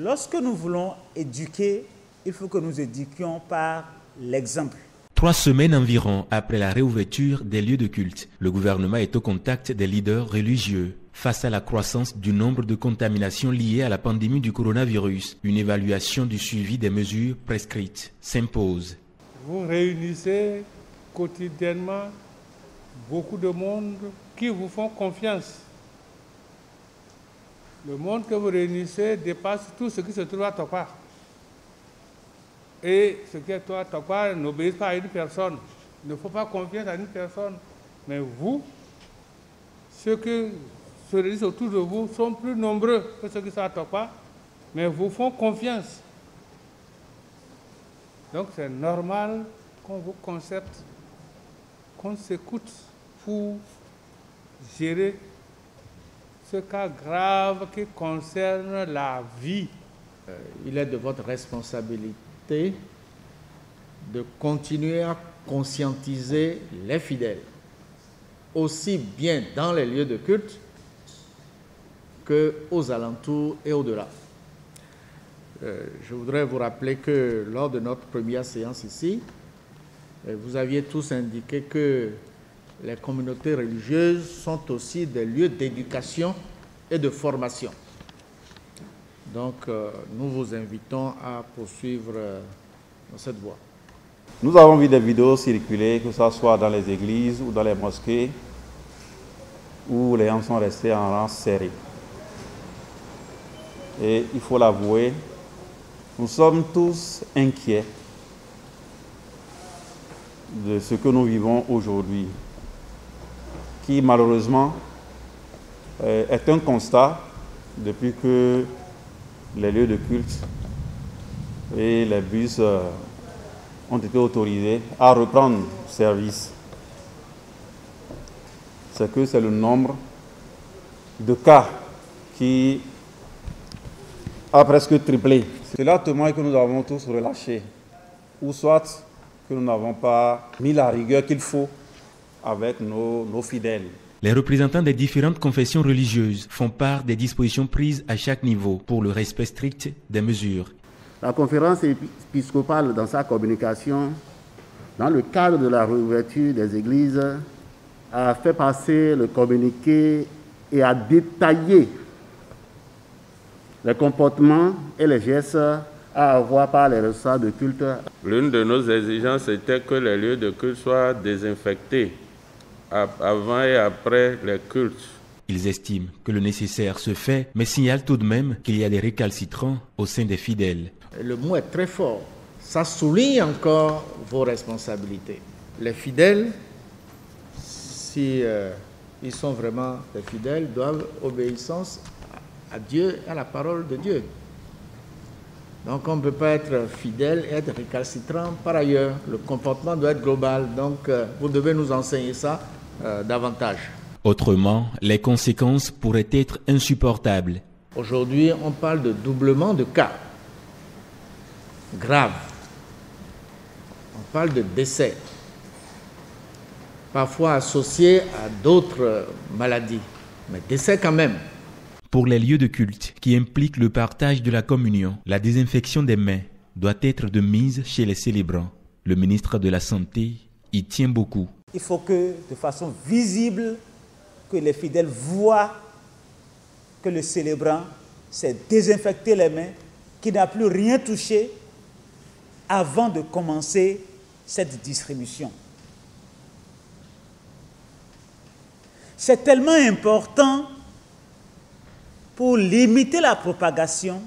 Lorsque nous voulons éduquer, il faut que nous éduquions par l'exemple. Trois semaines environ après la réouverture des lieux de culte, le gouvernement est au contact des leaders religieux. Face à la croissance du nombre de contaminations liées à la pandémie du coronavirus, une évaluation du suivi des mesures prescrites s'impose. Vous réunissez quotidiennement beaucoup de monde qui vous font confiance. Le monde que vous réunissez dépasse tout ce qui se trouve à Topa. Et ce qui est toi, Topa n'obéit pas à une personne. Il ne faut pas confiance à une personne. Mais vous, ceux que se réunissent autour de vous sont plus nombreux que ceux qui sont à Topa, mais vous font confiance. Donc c'est normal qu'on vous concerte, qu'on s'écoute pour gérer ce cas grave qui concerne la vie. Euh, il est de votre responsabilité de continuer à conscientiser les fidèles, aussi bien dans les lieux de culte qu'aux alentours et au-delà. Euh, je voudrais vous rappeler que lors de notre première séance ici, euh, vous aviez tous indiqué que les communautés religieuses sont aussi des lieux d'éducation et de formation. Donc, euh, nous vous invitons à poursuivre dans cette voie. Nous avons vu des vidéos circuler, que ce soit dans les églises ou dans les mosquées, où les gens sont restés en rang serré. Et il faut l'avouer, nous sommes tous inquiets de ce que nous vivons aujourd'hui, qui malheureusement euh, est un constat depuis que les lieux de culte et les bus euh, ont été autorisés à reprendre service. C'est que c'est le nombre de cas qui a presque triplé. C'est là témoigne que nous avons tous relâché, ou soit que nous n'avons pas mis la rigueur qu'il faut avec nos, nos fidèles. Les représentants des différentes confessions religieuses font part des dispositions prises à chaque niveau pour le respect strict des mesures. La conférence épiscopale, dans sa communication, dans le cadre de la réouverture des églises, a fait passer le communiqué et a détaillé les comportements et les gestes à avoir par les ressorts de culte. L'une de nos exigences était que les lieux de culte soient désinfectés avant et après les cultes. Ils estiment que le nécessaire se fait, mais signalent tout de même qu'il y a des récalcitrants au sein des fidèles. Le mot est très fort. Ça souligne encore vos responsabilités. Les fidèles, si euh, ils sont vraiment des fidèles, doivent obéissance à Dieu et à la parole de Dieu. Donc on ne peut pas être fidèle et être récalcitrant par ailleurs. Le comportement doit être global. Donc euh, vous devez nous enseigner ça euh, davantage. Autrement, les conséquences pourraient être insupportables. Aujourd'hui, on parle de doublement de cas graves. On parle de décès, parfois associés à d'autres maladies, mais décès quand même. Pour les lieux de culte qui impliquent le partage de la communion, la désinfection des mains doit être de mise chez les célébrants. Le ministre de la Santé y tient beaucoup. Il faut que, de façon visible, que les fidèles voient que le célébrant s'est désinfecté les mains, qu'il n'a plus rien touché avant de commencer cette distribution. C'est tellement important pour limiter la propagation.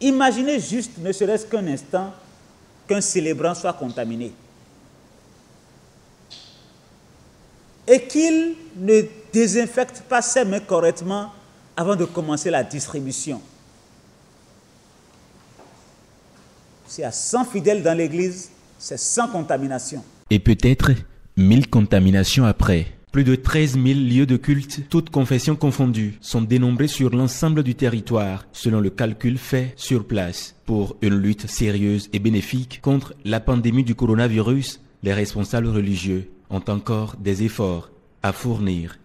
Imaginez juste, ne serait-ce qu'un instant, qu'un célébrant soit contaminé. Et qu'il ne désinfecte pas ses mains correctement avant de commencer la distribution. S'il y a 100 fidèles dans l'église, c'est sans contamination. Et peut-être 1000 contaminations après. Plus de 13 000 lieux de culte, toutes confessions confondues, sont dénombrés sur l'ensemble du territoire, selon le calcul fait sur place. Pour une lutte sérieuse et bénéfique contre la pandémie du coronavirus, les responsables religieux ont encore des efforts à fournir.